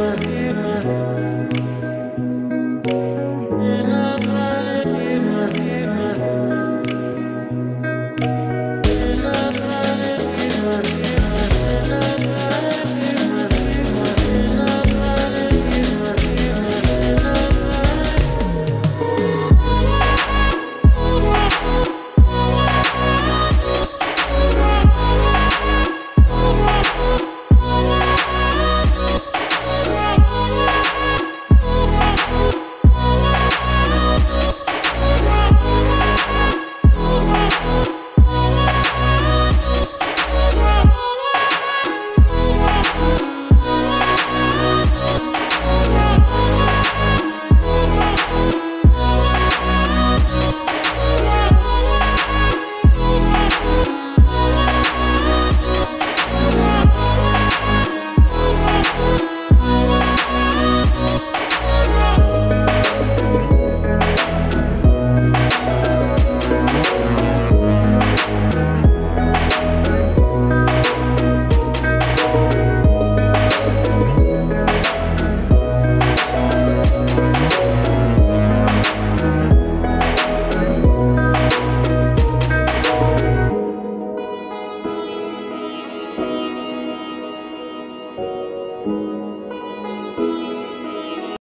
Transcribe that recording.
never